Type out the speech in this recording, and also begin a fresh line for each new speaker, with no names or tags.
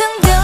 같은 그